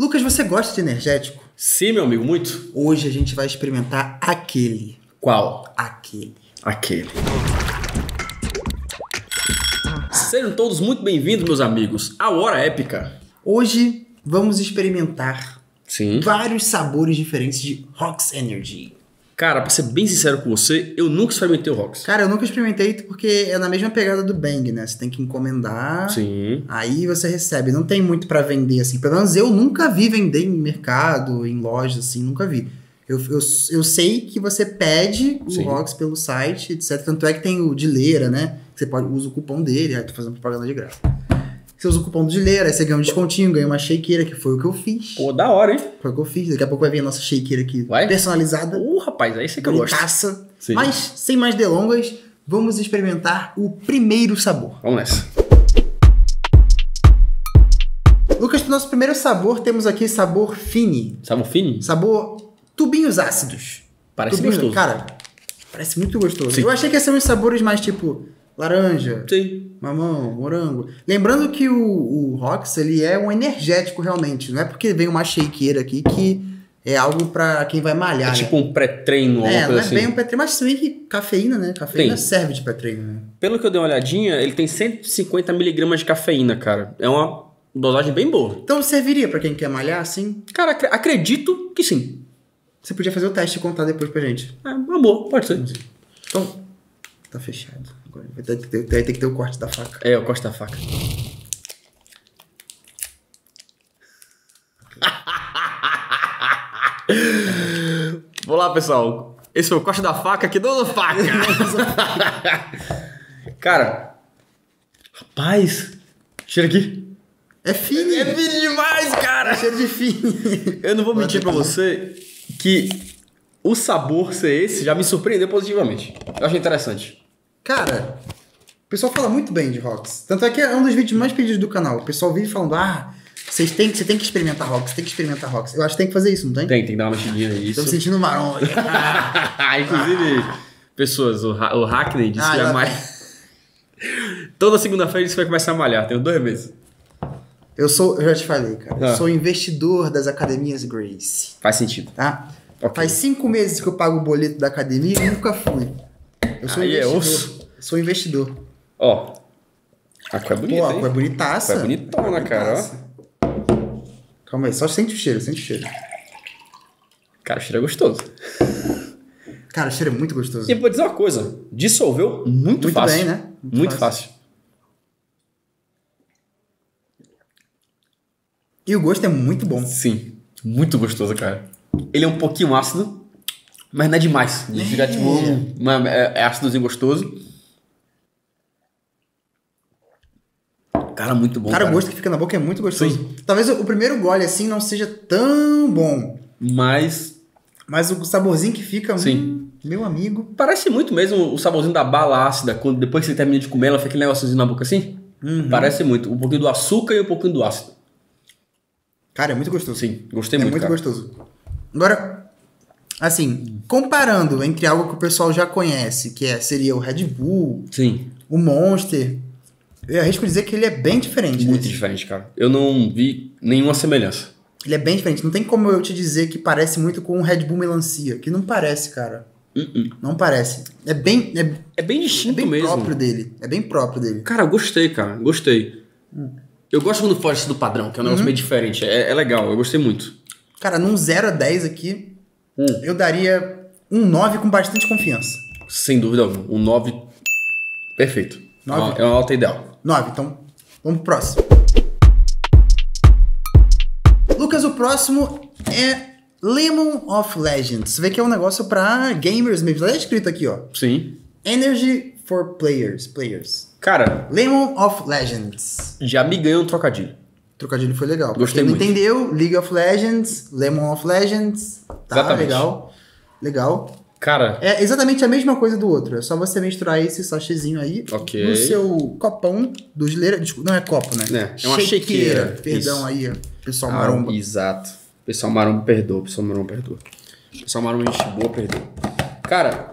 Lucas, você gosta de energético? Sim, meu amigo, muito. Hoje a gente vai experimentar aquele. Qual? Aquele. Aquele. Sejam todos muito bem-vindos, meus amigos, à Hora Épica. Hoje vamos experimentar Sim. vários sabores diferentes de Rox Energy. Cara, pra ser bem sincero com você, eu nunca experimentei o Rox. Cara, eu nunca experimentei porque é na mesma pegada do Bang, né? Você tem que encomendar. Sim. Aí você recebe. Não tem muito pra vender assim. Pelo menos eu nunca vi vender em mercado, em lojas assim, nunca vi. Eu, eu, eu sei que você pede o Sim. Rox pelo site, etc. Tanto é que tem o de leira, né? Você pode usa o cupom dele. Aí tô fazendo propaganda de graça. Você usa o cupom do de leira, aí você ganha um descontinho, ganha uma shakeira, que foi o que eu fiz. Pô, da hora, hein? Foi o que eu fiz. Daqui a pouco vai vir a nossa shakeira aqui Vai? personalizada. Ô, rapaz, aí você que eu gosto. Sim. Mas, sem mais delongas, vamos experimentar o primeiro sabor. Vamos nessa. Lucas, pro nosso primeiro sabor, temos aqui sabor Fini. Sabor fino? Sabor tubinhos ácidos. Parece tubinhos, gostoso. Cara, parece muito gostoso. Sim. Eu achei que ia ser uns sabores mais tipo laranja, Sim. mamão, morango. Lembrando que o, o Rox, ele é um energético realmente. Não é porque vem uma shakeira aqui que é algo pra quem vai malhar, É né? tipo um pré-treino É, não é assim. bem um pré-treino, mas também que cafeína, né? Cafeína Tem. serve de pré-treino, né? Pelo que eu dei uma olhadinha, ele tem 150 miligramas de cafeína, cara. É uma dosagem bem boa. Então serviria pra quem quer malhar, assim? Cara, acre- acredito que sim. Você podia fazer o teste e contar depois pra gente. É uma boa, pode ser. Então, tá fechado. Agora vai ter que ter, ter, que ter o corte da faca. É, eu gosto da faca. Olá, pessoal. Esse foi o corte da faca aqui do faca. Cara, rapaz, cheira aqui. É fini! É fino demais, cara. cheiro de fini! Eu não vou mentir pra você que o sabor ser esse já me surpreendeu positivamente. Eu achei interessante. Cara, o pessoal fala muito bem de Rox. Tanto é que é um dos vídeos mais pedidos do canal. O pessoal vive falando, ah, vocês têm, você tem que experimentar Rox, tem que experimentar Rox. Eu acho que tem que fazer isso, não tem? Tem, tem que dar uma mexidinha nisso. Tô me sentindo marrom. Inclusive, pessoas, o, Ha- o Hackney disse Ah, que vai malhar. Toda segunda-feira disse que vai começar a malhar, tem dois meses. Eu sou, eu já te falei, cara. Eu Ah. sou investidor das academias Grace, Faz sentido. tá? Ok. Faz cinco meses que eu pago o boleto da academia e nunca fui. Eu sou Aí é investidor. osso. Sou investidor. Ó, a cor é Pô, bonita, a cor é bonitaça. Cor é bonitona, cara, ó. Calma aí, só sente o cheiro, sente o cheiro. Cara, o cheiro é gostoso. Cara, o cheiro é muito gostoso. E vou dizer uma coisa, dissolveu muito, Muito fácil. bem, né? Muito, Muito fácil. E o gosto é muito bom. Sim, muito gostoso, cara. Ele é um pouquinho ácido, mas não é demais. De ficar, tipo, uma- é, é ácidozinho gostoso. Cara, muito bom, Cara, cara. o gosto que fica na boca é muito gostoso. Talvez o primeiro gole assim não seja tão bom. Mas Mas o saborzinho que fica, Sim. hum, meu amigo. parece muito mesmo o saborzinho da bala ácida, quando depois que você termina de comer, ela fica aquele negocinho na boca assim. Parece muito. Um pouquinho do açúcar e um pouquinho do ácido. Cara, é muito gostoso. Sim, gostei é muito, muito cara. gostoso. Agora, assim, comparando entre algo que o pessoal já conhece, que é, seria o Red Bull, Sim, o Monster, eu arrisco dizer que ele é bem diferente. muito desse. diferente, cara. Eu não vi nenhuma semelhança. Ele é bem diferente. Não tem como eu te dizer que parece muito com o Red Bull Melancia, que não parece, cara. Uh-uh. Não parece. É bem, é, É bem é distinto bem mesmo. próprio dele. É bem próprio dele. Cara, eu gostei, cara. Gostei. Eu gosto quando foge do padrão, que é um negócio meio diferente. É, é legal, eu gostei muito. Cara, num 0 a 10 aqui, Hum. eu daria um 9 com bastante confiança. Sem dúvida alguma. Um 9 perfeito. Nove? É uma nota ideal. 9, então vamos pro próximo. Lucas, o próximo é Lemon of Legends. Você vê que é um negócio pra gamers mesmo. Tá escrito aqui, ó. Sim. Energy for players. Players. Cara, Lemon of Legends. já me ganhou um trocadilho. Trocadilho foi legal. Gostei muito. entendeu, League of Legends, Lemon of Legends. Tá, Exatamente. legal. Legal. Cara, É exatamente a mesma coisa do outro. É só você misturar esse sachêzinho aí Ok. no seu copão do geleira. Desculpa, não é copo, né? É, é uma shakeira. Perdão Isso. aí, ó, pessoal Ah, maromba. Exato. Pessoal maromba perdoa, pessoal maromba perdoa. Pessoal maromba gente boa perdoa. Cara,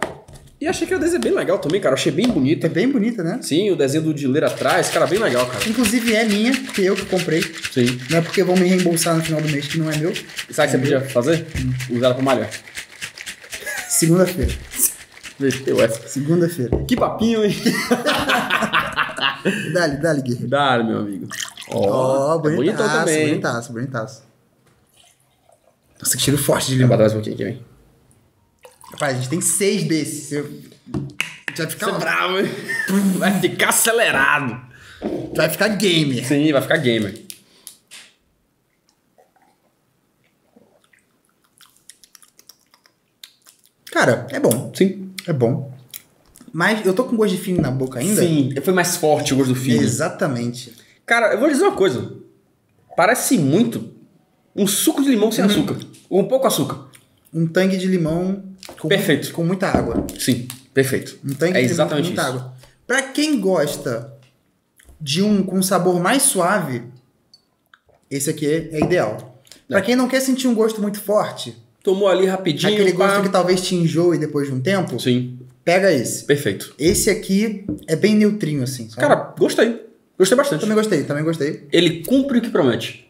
E achei que a desenho é bem legal também, cara. Achei bem É bonita. bem bonita, né? Sim, o desenho do de ler atrás, cara, bem legal, cara. Inclusive é minha, porque eu que comprei. Sim. Não é porque vão me reembolsar no final do mês que não é meu. E sabe o que você podia fazer? Usar ela pra malhar. Segunda-feira. Meteu essa. Segunda-feira. Que papinho, hein? Dale, dale, guerreiro. Dá, meu amigo. Ó, é bonitão bonitaço, também, hein? bonitaço, bonitaço. Nossa, que cheiro forte de limão. mais um pouquinho aqui, vem. Rapaz, a gente tem seis desses. Eu... A gente vai ficar, Você é bravo, hein? Vai ficar acelerado. vai ficar gamer. Sim, vai ficar gamer. Cara, é bom. Sim. É bom. Mas eu tô com gosto de fino na boca ainda. Sim, foi mais forte o gosto do filho. Exatamente. Cara, eu vou dizer uma coisa. Parece muito um suco de limão sem açúcar. Um pouco açúcar. Um tangue de limão com, Perfeito. com muita água. Sim, perfeito. Um tangue é de limão com exatamente muita isso. água. Pra quem gosta de um com sabor mais suave, esse aqui é ideal. Pra quem não quer sentir um gosto muito forte, Tomou ali rapidinho. aquele pá. gosto que talvez te enjoe depois de um tempo, Sim, pega esse. perfeito. Esse aqui é bem neutrinho, assim. sabe? Cara, gostei. Gostei bastante. também gostei, também gostei. Ele cumpre o que promete.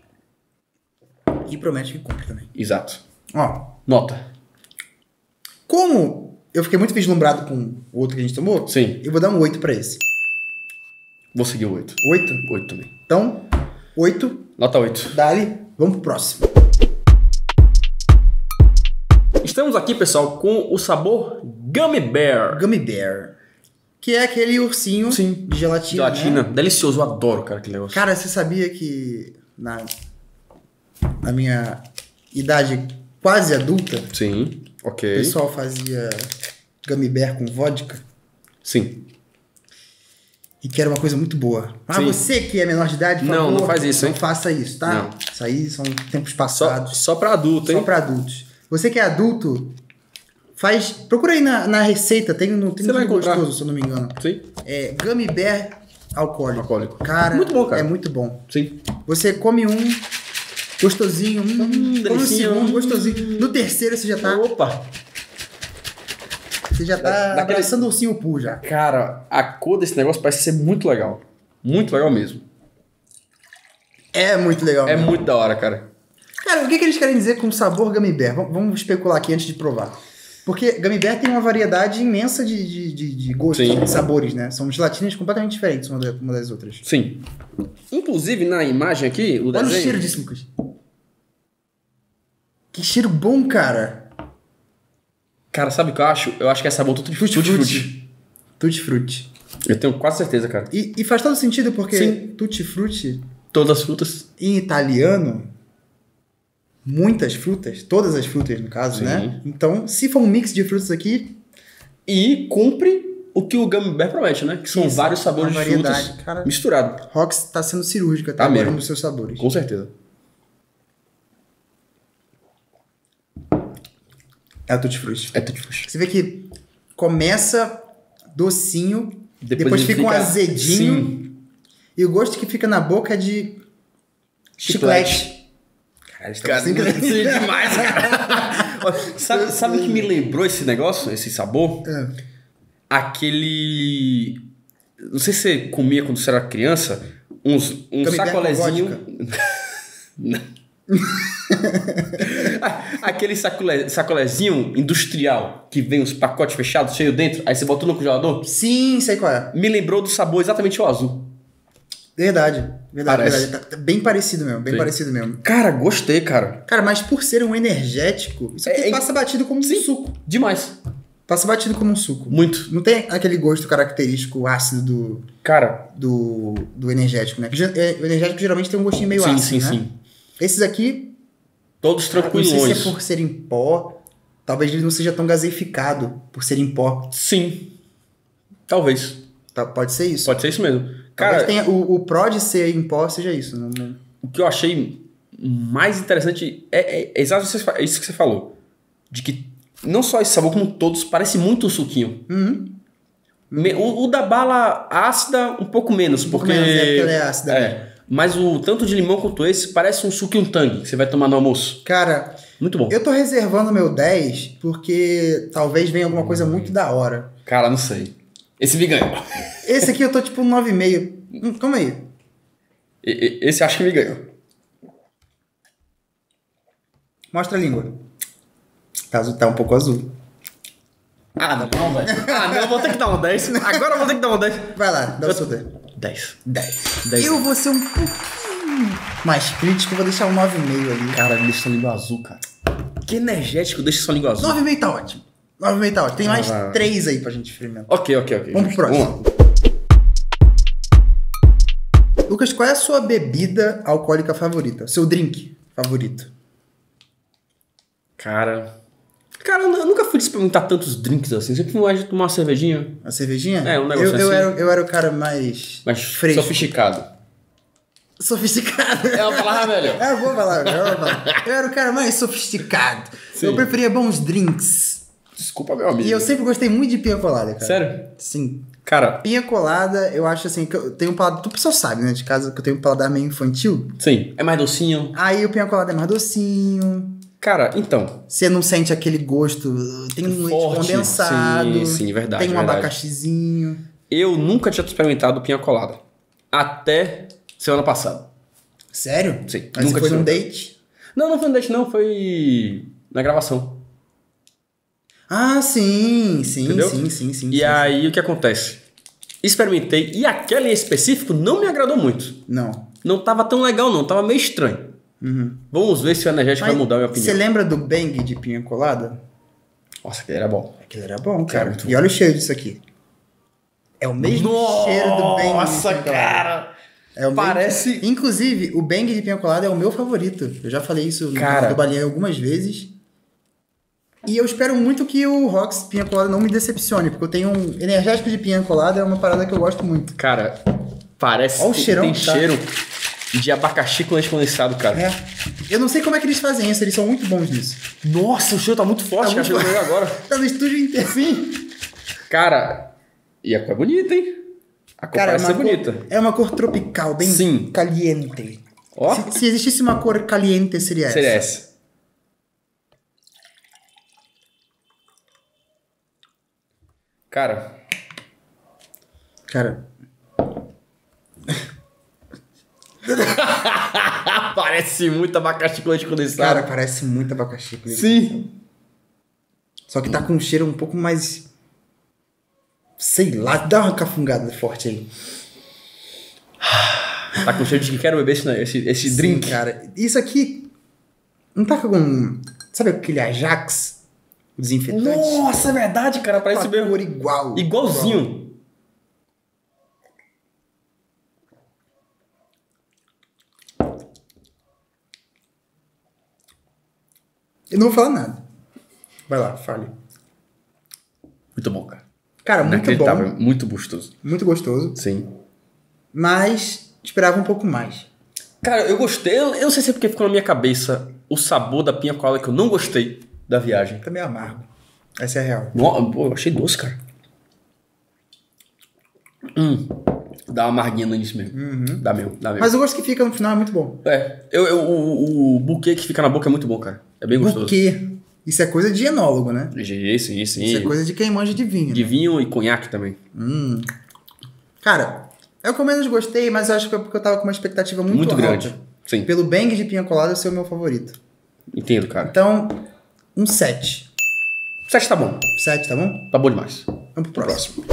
E promete que cumpre também. Exato. Ó, Nota. Como eu fiquei muito vislumbrado com o outro que a gente tomou, Sim. eu vou dar um 8 pra esse. Vou seguir o 8. 8? 8 também. Então, 8, Nota 8. dali, vamos pro próximo. Estamos aqui, pessoal, com o sabor Gummy Bear. Gummy Bear. Que é aquele ursinho Sim. de gelatina. Gelatina. né? Delicioso, eu adoro, cara, aquele negócio. Cara, você sabia que na, na minha idade quase adulta, Sim, o ok. pessoal fazia Gummy Bear com vodka? Sim. E que era uma coisa muito boa. Ah, Sim. você que é menor de idade, por Não, favor, não faz isso, hein? Não faça isso, tá? Não. Isso aí são tempos Só, passados. só pra adulto, hein? Só pra adultos. Você que é adulto, faz. Procura aí na, na receita, tem no tem Você vai encontrar. gostoso, se eu não me engano. Sim, É Gummy Bear alcoólico. Alcoólico. Cara, Muito bom, cara. É muito bom. sim. Você come um gostosinho, hum, come um delicinha, segundo hum. gostosinho. No terceiro você já tá, Opa! você já tá Da- daquele- abraçando o ursinho Poo já. Cara, a cor desse negócio parece ser muito legal. Muito legal mesmo. É muito legal. É mesmo. muito da hora, cara. Cara, o que, que eles querem dizer com sabor Gummy Bear? Vamos, vamos especular aqui antes de provar. Porque Gummy Bear tem uma variedade imensa de, de, de, de gostos, Sim. de sabores, né? São gelatinas completamente diferentes uma, da- uma das outras. Sim. Inclusive, na imagem aqui, o Olha o desenho... cheiro disso, Lucas. Que cheiro bom, cara. Cara, sabe o que eu acho? Eu acho que é sabor tutti frutti. Tutti frutti. Tutti Frutti. Eu tenho quase certeza, cara. E, e faz todo sentido porque Sim. Tutti Frutti, Todas as frutas. em italiano, muitas frutas, todas as frutas no caso, Sim. né? Então, se for um mix de frutas aqui, E cumpre o que o Gummy Bear promete, né? Que são Isso, vários sabores de frutas variedade, cara. misturado. Rox tá sendo cirúrgica até Tá agora nos seus sabores. Com certeza. É a Tutti Frutti. É tutti frutti. Você vê que começa docinho, depois, Depois ele fica um fica- azedinho. Sim. E o gosto que fica na boca é de chiclete. Chiclete. Cara, isso é demais, cara. Sabe, sabe o que me lembrou esse negócio, esse sabor? É. Aquele. Não sei se você comia quando você era criança, uns, um Gummy Aquele sacole, sacolezinho industrial que vem os pacotes fechados, cheio dentro, aí você botou no congelador. Sim, sei qual é. Me lembrou do sabor exatamente o azul. Verdade. Verdade, Parece. verdade. Tá- tá bem parecido mesmo, bem Sim. parecido mesmo. Cara, gostei, cara. Cara, mas por ser um energético, isso aqui É- é- passa batido como um suco. Demais. Passa batido como um suco. Muito. Não tem aquele gosto característico ácido do, Cara, do, do energético, né? É, O energético geralmente tem um gostinho meio sim, ácido, sim, né? sim. Esses aqui, Todos não sei se é por ser em pó, talvez ele não seja tão gaseificado por ser em pó. Sim. Talvez. Tá, pode ser isso. Pode ser isso mesmo. Cara, tenha, o, o pró de ser em pó seja isso. Não, não- o que eu achei mais interessante é, é, é isso que você falou. De que não só esse sabor, como todos, parece muito um suquinho. Uhum. O, o da bala ácida, um pouco menos, Um pouco porque. menos, é porque ela é ácida É. Mas o tanto de limão quanto esse parece um suco e um tangue que você vai tomar no almoço. Cara, Muito bom. eu tô reservando meu 10 porque talvez venha alguma coisa muito da hora. Cara, não sei. Esse me ganhou. Esse aqui eu tô tipo 9,5. Hum, Calma aí. E- Esse acho que me ganhou. Mostra a língua. Tá, tá um pouco azul. Ah, não, não, velho. Ah, não, vou ter que dar um 10. Agora eu vou ter que dar um 10. Vai lá, dá o seu D. 10. 10. 10. Eu vou ser um pouquinho mais crítico, vou deixar um 9,5 ali. Cara, deixa sua língua azul, cara. Que energético, deixa sua língua azul. 9,5 tá ótimo. 9,5 tá ótimo. Tem mais vai. 3 aí pra gente experimentar. Ok, ok, ok. Vamos pro próximo. Vamos. Lucas, qual é a sua bebida alcoólica favorita? Seu drink favorito? Cara. Cara, eu nunca fui de experimentar tantos drinks assim. Sempre fui mais de tomar uma cervejinha. A cervejinha? É, um negócio eu, eu, assim. era, eu era o cara mais, Mas fresco. sofisticado. Sofisticado. É uma palavra melhor. É, eu vou falar, eu vou falar. Eu era o cara mais sofisticado. Sim. Eu preferia bons drinks. Desculpa, meu amigo. E eu sempre gostei muito de pinha colada, cara. Sério? Sim. Cara, Pinha colada, eu acho assim, que eu tenho um paladar. Tu pessoal sabe, né? De casa que eu tenho um paladar meio infantil. sim. É mais docinho. Aí o pinha colada é mais docinho. Cara, então. Você não sente aquele gosto. Tem um leite condensado. Sim, sim, verdade, Tem um verdade. abacaxizinho. Eu nunca tinha experimentado pinha colada. Até semana passada. Sério? Sim, Mas nunca foi num date? Não, não foi no date, não. Foi na gravação. Ah, sim, sim, Entendeu? sim, sim, sim. E sim, aí, o que acontece? Experimentei e aquela em específico não me agradou muito. sim. Não. Não tava tão legal, não. Tava meio estranho. Vamos ver se o energético vai mudar a minha Você opinião. lembra do bang de pinha colada? Nossa, aquele era bom. Aquilo era bom, cara. e olha o cheiro disso aqui. É o mesmo cheiro do bang. Nossa, cara! É o Parece- Mesmo... Inclusive, o bang de pinha colada é o meu favorito. Eu já falei isso no Cara. do Baleia algumas vezes. E eu espero muito que o Rox pinha colada não me decepcione, porque eu tenho um energético de pinha colada, é uma parada que eu gosto muito. Cara, parece Olha o que cheirão tem tá. cheiro de abacaxi com leite condensado, cara. É. Eu não sei como é que eles fazem isso, eles são muito bons nisso. Nossa, o cheiro tá muito forte, Tá cara. muito Chegou agora. Tá no estúdio inteiro. Sim. Cara, e a cor é bonita, hein? A cor Cara, é parece ser bonita. cor, é uma cor tropical, bem Sim. caliente. Ó, Se, se existisse uma cor caliente, seria essa. seria essa. Cara, Cara, parece muito abacaxi com leite condensado. cara, parece muito abacaxi. com leite. sim. Só que tá com um cheiro um pouco mais. Sei lá, dá uma cafungada forte aí. Tá com cheiro de que quero beber esse, esse, esse drink. Sim, cara. Isso aqui. Não tá com. Sabe aquele Ajax? O desinfetante? Nossa, é verdade, cara. Parece Uma mesmo. cor igual. Igualzinho. Eu não vou falar nada. Vai lá, fale. Muito bom, cara. Cara, muito bom. Muito gostoso. Muito gostoso. Sim. Mas esperava um pouco mais. Cara, eu gostei. Eu eu não sei se é porque ficou na minha cabeça o sabor da pinha colada que eu não gostei da viagem. Tá meio amargo. Essa é a real. No- Pô, eu achei doce, cara. Hum. Dá uma amarguinha no início mesmo. Dá mesmo, dá mesmo. Mas o gosto que fica no final é muito bom. É, eu, eu- o, o buquê que fica na boca é muito bom, cara. É bem gostoso. Porque isso é coisa de enólogo, né? Isso, isso. Isso é coisa de quem manja de vinho. De né? vinho e conhaque também. Cara, é o que eu menos gostei, mas eu acho que é porque eu tava com uma expectativa muito, Muito, alta. grande. Sim, Pelo bang de pinha colada ser o meu favorito. entendo, cara. Então, um 7. Sete tá bom. 7, tá bom? Tá bom demais. Vamos pro próximo.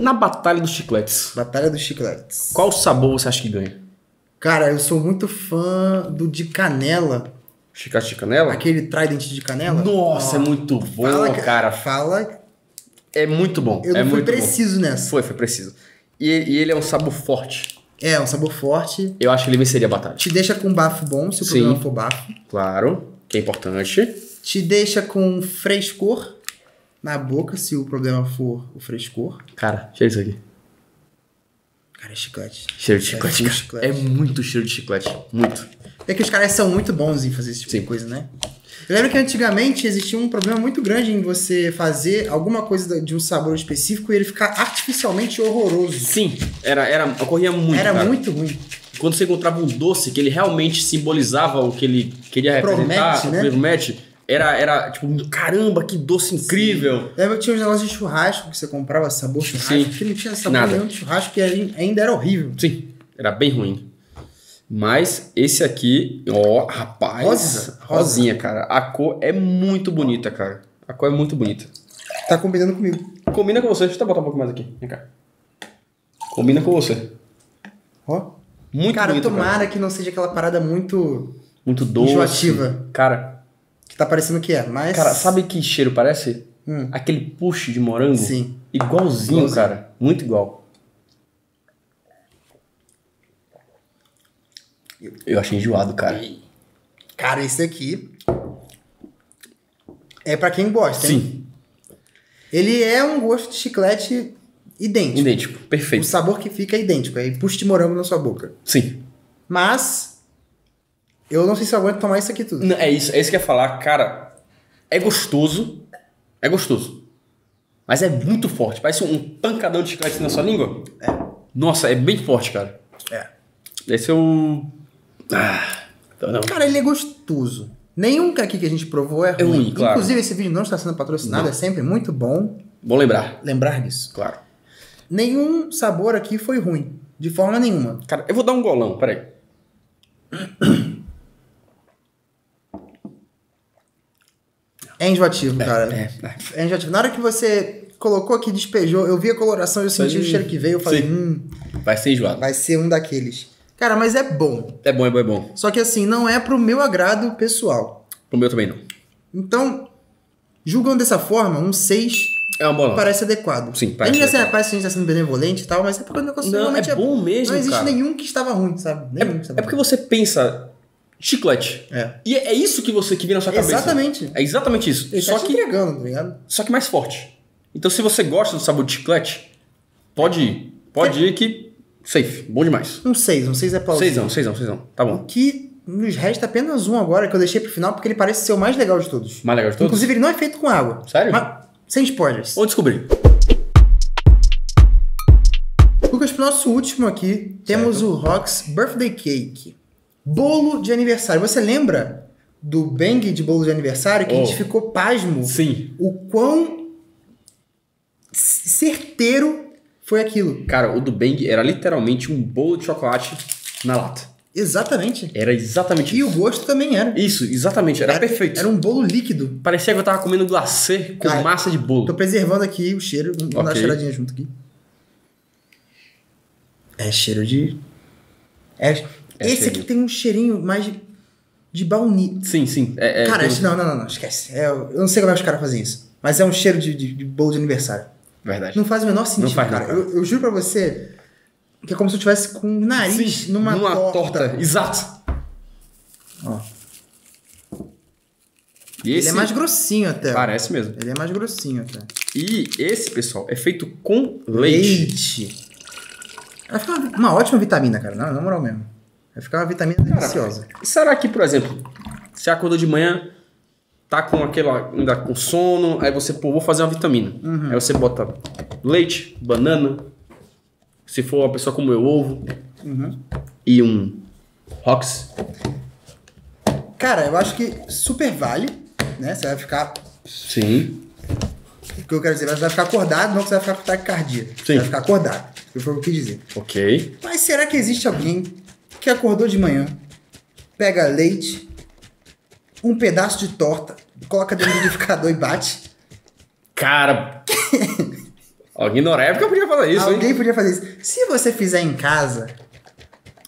Na Batalha dos Chicletes, Batalha dos Chicletes. qual sabor você acha que ganha? Cara, eu sou muito fã do de canela. Chiclete de canela? Aquele Trident de canela. Nossa, é muito bom, Fala, cara. Fala. É muito bom. Eu é muito bom. preciso nessa. Foi, foi preciso. E, e ele é um sabor forte. É, um sabor forte. Eu acho que ele venceria a batalha. Te deixa com bafo bom, se o Sim. problema for bafo. Claro, que é importante. Te deixa com frescor na boca, se o problema for o frescor. Cara, cheira isso aqui. Cara, é chiclete. Cheiro de É chiclete, full cara. chiclete. É muito cheiro de chiclete. Muito. É que os caras são muito bons em fazer esse tipo Sim. de coisa, né? Eu lembro que antigamente existia um problema muito grande em você fazer alguma coisa de um sabor específico e ele ficar artificialmente horroroso. Sim, era, era, ocorria muito. Era cara. muito ruim. Quando você encontrava um doce que ele realmente simbolizava o que ele queria representar, Promete, né? promete, era, era tipo, caramba, que doce incrível. Lembra que tinha uns negócios de churrasco que você comprava, sabor churrasco, Sim. que não tinha sabor Nada. nenhum de churrasco, que ainda era horrível. Sim, era bem ruim. Mas esse aqui, ó, rapaz. Rosa, rosa. Rosinha, cara. A cor é muito bonita, cara. A cor é muito bonita. Tá combinando comigo. Combina com você. Deixa eu botar um pouco mais aqui. Vem cá. Combina com você. Ó. Muito cara, bonito, tomara cara. que não seja aquela parada muito. Muito doce. Enjoativa. Cara, que tá parecendo que é, mas. cara, sabe que cheiro parece? Hum. Aquele push de morango. Sim. Igualzinho, Igualzinho. cara. Muito igual. Eu achei enjoado, cara. Cara, esse aqui. É pra quem gosta, hein? Sim, Ele é um gosto de chiclete idêntico. idêntico. O Perfeito. sabor que fica é idêntico. É puxa de morango na sua boca. Sim. Mas. Eu não sei se eu aguento tomar isso aqui tudo. Não, é isso, é isso que eu ia falar, cara. É gostoso. É gostoso. Mas é muito forte. Parece um pancadão de chiclete na sua língua. É. Nossa, é bem forte, cara. É. Esse é o. Ah. Então não. Cara, ele é gostoso. Nenhum aqui que a gente provou é ruim. É ruim, claro. Inclusive, esse vídeo não está sendo patrocinado, Não. é sempre muito bom Bom lembrar. lembrar disso. Claro. Nenhum sabor aqui foi ruim. De forma nenhuma. Cara, eu vou dar um golão, peraí. É enjoativo, cara. É, é. É enjoativo. Na hora que você colocou aqui, despejou, eu vi a coloração, eu senti o cheiro que veio, eu falei, Sim. hum, Vai ser enjoado. vai ser um daqueles. Cara, mas é bom. É bom, é bom, é bom. Só que assim, não é pro meu agrado pessoal. Pro meu também não. Então, julgando dessa forma, um 6 É um bolão. parece adequado. Sim, parece gente assim, parece que a gente tá sendo benevolente e tal, mas é porque o negócio Não, realmente é bom mesmo, Não existe cara. nenhum que estava ruim, sabe? É, Nenhum que estava é porque você pensa chiclete. É. E é, é isso que você que vem na sua cabeça. Exatamente. É exatamente isso. Ele Só tá que, entregando, tá ligado? só que mais forte. Então, se você gosta do sabor de chiclete, pode ir. Pode ir que. Safe. Bom demais. Um 6, um 6 é plausível. Seisão, seisão, seisão. Tá bom. Que nos resta apenas um agora, que eu deixei pro final, porque ele parece ser o mais legal de todos. Mais legal de todos? Inclusive, ele não é feito com água. Sério? Mas, sem spoilers. Vou descobrir. Lucas, pro nosso último aqui, temos o Rox Birthday Cake. Bolo de aniversário. Você lembra do bang de bolo de aniversário? Que a Oh. gente ficou pasmo. Sim. O quão certeiro foi aquilo. Cara, o do Bang era literalmente um bolo de chocolate na lata. Exatamente. Era exatamente E o isso. gosto também era. Isso, exatamente. Era, perfeito. Era um bolo líquido. Parecia que eu tava comendo glacê com Cara, massa de bolo. Tô preservando aqui o cheiro. Vamos dar uma cheiradinha junto aqui. É cheiro de. É... Esse cheirinho. aqui tem um cheirinho mais de, de baunilha. Sim, sim. É, é, cara, tem- esse- não, não, não, esquece. É, eu não sei como é que os caras fazem isso. Mas é um cheiro de, de- de bolo de aniversário. Verdade. Não faz o menor sentido, cara. cara. Eu, eu juro pra você que é como se eu tivesse com o nariz Sim, numa, torta. Exato. Ó. E Ele esse é mais grossinho até. parece mesmo. Ele é mais grossinho até. E esse, pessoal, é feito com leite. Leite. Vai ficar uma, uma ótima vitamina, cara. Na, na moral mesmo. Vai ficar uma vitamina deliciosa. Será que, por exemplo, você acordou de manhã, tá com aquela ainda com sono, aí você, pô, vou fazer uma vitamina. Uhum. Aí você bota leite, banana, se for uma pessoa como eu, ovo, Uhum. e um Rox. Cara, eu acho que super vale, né? Você vai ficar. Sim. O que eu quero dizer, você vai ficar acordado, não que você vai ficar com taquicardia. Você Sim. vai ficar acordado. Foi o que eu quis dizer. Ok. Mas será que existe alguém que acordou de manhã, pega leite, um pedaço de torta, coloca dentro do liquidificador e bate? Cara. Alguém na época podia falar isso, Alguém hein? podia fazer isso. Se você fizer em casa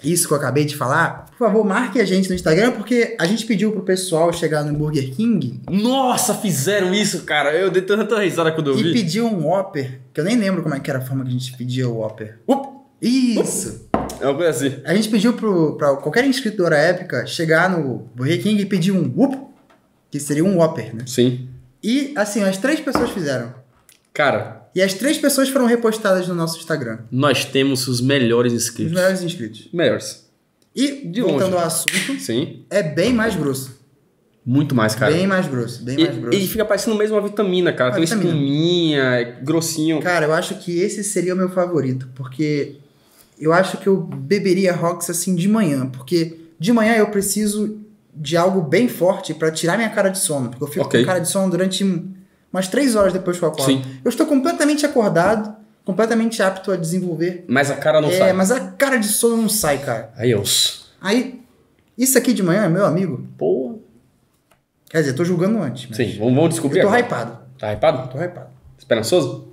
isso que eu acabei de falar, por favor, marque a gente no Instagram, porque a gente pediu pro pessoal chegar no Burger King Nossa, fizeram isso, cara. Eu dei tanta risada quando eu e vi. pediu um Whopper, que eu nem lembro como é que era a forma que a gente pedia o Whopper. Up. Isso! É uma coisa assim. A gente pediu pro, pra qualquer inscrito da Hora Épica chegar no Burger King e pedir um Whoop, que seria um Whopper, né? Sim. E, assim, as três pessoas fizeram. Cara, E as três pessoas foram repostadas no nosso Instagram. nós temos os melhores Os inscritos. melhores inscritos. Melhores. E, De voltando longe. ao assunto, Sim. é bem mais grosso. Muito mais, cara. Bem mais grosso, bem E, mais grosso. e fica parecendo mesmo uma vitamina, cara. Uma Tem vitamina. espuminha, é grossinho. Cara, eu acho que esse seria o meu favorito, porque eu acho que eu beberia Rox assim de manhã, porque de manhã eu preciso de algo bem forte pra tirar minha cara de sono. Porque eu fico Ok. com cara de sono durante umas três horas depois que eu acordo. Sim. Eu estou completamente acordado, completamente apto a desenvolver. Mas a cara não é, sai. mas a cara de sono não sai, cara. Aí eu. Aí, isso aqui de manhã, meu amigo. Pô. Quer dizer, tô julgando antes. Sim, vamos, vamos descobrir Eu tô agora. hypado. Tá hypado? Tô hypado. Esperançoso?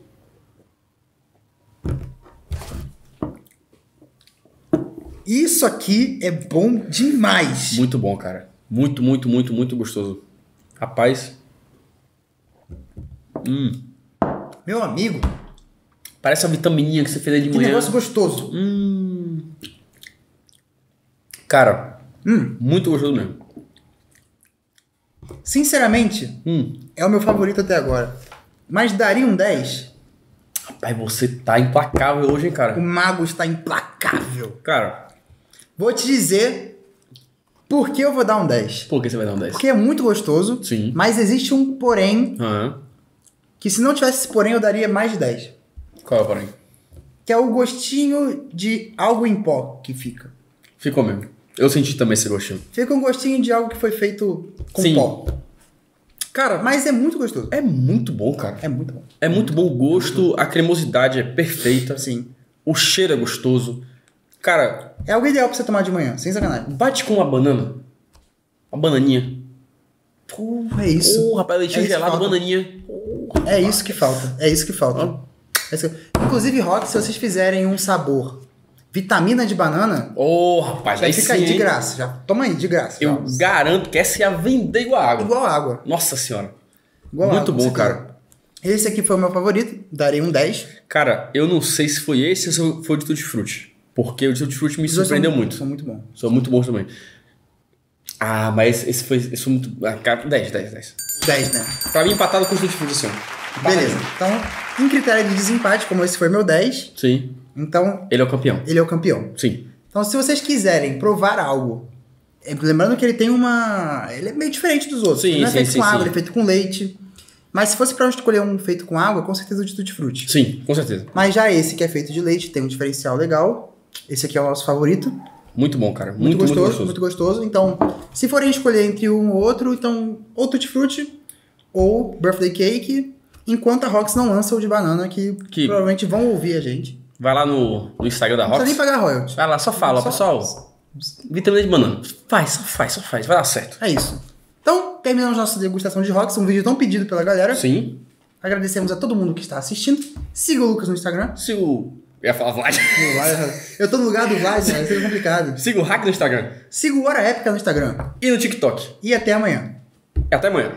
Isso aqui é bom demais. Muito bom, cara. Muito, muito, muito, muito gostoso. Rapaz. Hum. Meu amigo, Parece a vitamininha que você fez aí de que manhã. negócio gostoso. Hum. Cara, Hum, muito gostoso mesmo. sinceramente, Hum. é o meu favorito até agora. Mas daria um 10. Rapaz, você tá implacável hoje, hein, O cara? mago está implacável. Cara, Vou te dizer por que eu vou dar um 10. por que você vai dar um 10? Porque é muito gostoso, Sim. mas existe um porém, Aham. que se não tivesse esse porém eu daria mais de 10. Qual é o porém? Que é o gostinho de algo em pó que fica. Ficou mesmo. Eu senti também esse gostinho. Fica um gostinho de algo que foi feito com Sim. pó. Cara, Mas é muito gostoso. é muito bom, cara. É muito bom. É muito bom o gosto, a cremosidade é perfeita, Sim. o cheiro é gostoso. Cara, É algo ideal pra você tomar de manhã, sem sacanagem. bate com uma banana. Uma bananinha. Pô, é isso. Pô, rapaz, leitinho É gelado, bananinha. É isso que falta. É isso que falta. É isso que- Inclusive, Rock, se vocês fizerem um sabor vitamina de banana, Ô, rapaz, aí fica sim, aí de hein? graça. Já toma aí, de graça. Eu já. garanto que essa ia vender igual água. Igual água. Nossa senhora. Igual Muito água, bom, cara. Esse aqui foi o meu favorito. Darei um 10. Cara, eu não sei se foi esse ou se foi de Tutti Frutti. Porque o de Tutti Frutti me surpreendeu muito. São muito bons. São muito bons também. Ah, mas esse foi, esse foi muito... Ah, cara, 10, 10, 10. 10, né? Pra mim, empatado com o Tutti Frutti, assim. Beleza. Então, em critério de desempate, como esse foi meu 10, Sim. então Ele é o campeão. ele é o campeão. Sim. Então, se vocês quiserem provar algo, é, lembrando que ele tem uma. Ele é meio diferente dos outros. Sim, ele não é sim, feito sim, com água, sim. ele é feito com leite. Mas se fosse pra eu escolher um feito com água, com certeza o de tutti frutti. Sim, com certeza. Mas já esse que é feito de leite tem um diferencial legal. Esse aqui é o nosso favorito. Muito bom, cara. Muito, Muito, gostoso, muito gostoso. muito gostoso. Então, se forem escolher entre um ou outro, então ou tutti frutti ou birthday cake, enquanto a Rox não lança o de banana, que, Que- provavelmente vão ouvir a gente. Vai lá no, no Instagram da Não precisa Rox. nem pagar royalties. Vai lá, só fala, Só- pessoal. Vitamina de banana. Faz, só faz, só faz. Vai dar certo. É isso. Então, terminamos nossa degustação de Rox, um vídeo tão pedido pela galera. Sim. Agradecemos a todo mundo que está assistindo. Siga o Lucas no Instagram. Siga o... Eu ia falar Vlad. Eu tô no lugar do Vlad, né? Isso é complicado. Siga o Hack no Instagram. Siga o Hora Épica no Instagram. E no TikTok. E até amanhã. Até amanhã.